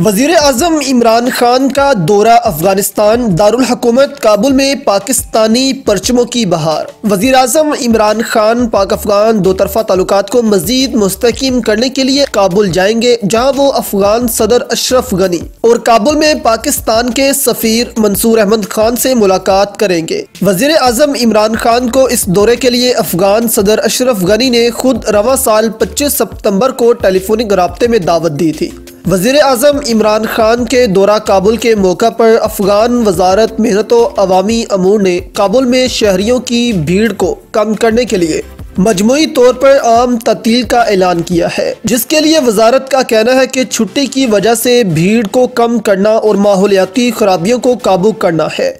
वज़ीर अजम इमरान खान का दौरा अफ़गानिस्तान दारुल हुकूमत काबुल में पाकिस्तानी परचमों की बहार। वज़ीर अजम इमरान खान पाक अफगान दो तरफा ताल्लुक को मजीद मुस्तकीम करने के लिए काबुल जाएँगे, जहाँ वो अफगान सदर अशरफ गनी और काबुल में पाकिस्तान के सफीर मंसूर अहमद खान से मुलाकात करेंगे। वज़ीर अजम इमरान खान को इस दौरे के लिए अफगान सदर अशरफ गनी ने खुद रवा साल पच्चीस सितंबर को टेलीफोनिक रबते में दावत दी थी। वज़ीर अजम इमरान खान के दौरा काबुल के मौका पर अफगान वजारत मेहनत अवामी अमूर ने काबुल में शहरियों की भीड़ को कम करने के लिए मजमुई तौर पर आम ततील का ऐलान किया है, जिसके लिए वजारत का कहना है कि छुट्टी की वजह से भीड़ को कम करना और माहौलियाती खराबियों को काबू करना है।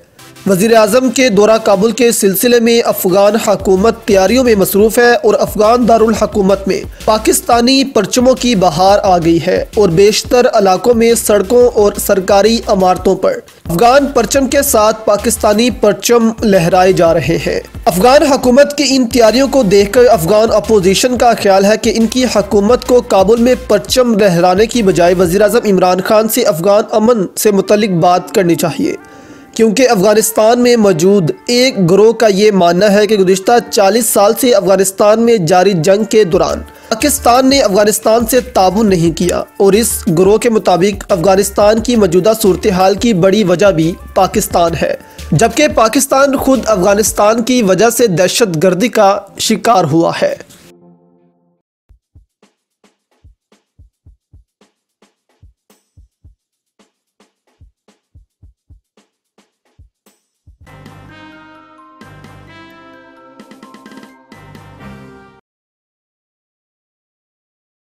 वज़ीर अजम के दौरा काबुल के सिलसिले में अफगान हकूमत तैयारियों में मसरूफ है और अफगान दारुल हकूमत में पाकिस्तानी परचमों की बहार आ गई है और बेशतर इलाकों में सड़कों और सरकारी इमारतों पर अफगान परचम के साथ पाकिस्तानी परचम लहराए जा रहे हैं। अफगान हकूमत की इन तैयारियों को देखकर अफगान अपोजिशन का ख्याल है कि इनकी हकूमत को काबुल में परचम लहराने की बजाय वजी अजम इमरान खान से अफगान अमन से मुतलिक बात करनी चाहिए। क्योंकि अफ़गानिस्तान में मौजूद एक ग्रोह का ये मानना है कि गुज्तर चालीस साल से अफ़गानिस्तान में जारी जंग के दौरान पाकिस्तान ने अफ़गानिस्तान से ताबन नहीं किया और इस ग्रोह के मुताबिक अफ़गानिस्तान की मौजूदा सूरत हाल की बड़ी वजह भी पाकिस्तान है। जबकि पाकिस्तान खुद अफ़गानिस्तान की वजह से दहशत गर्दी का शिकार हुआ है।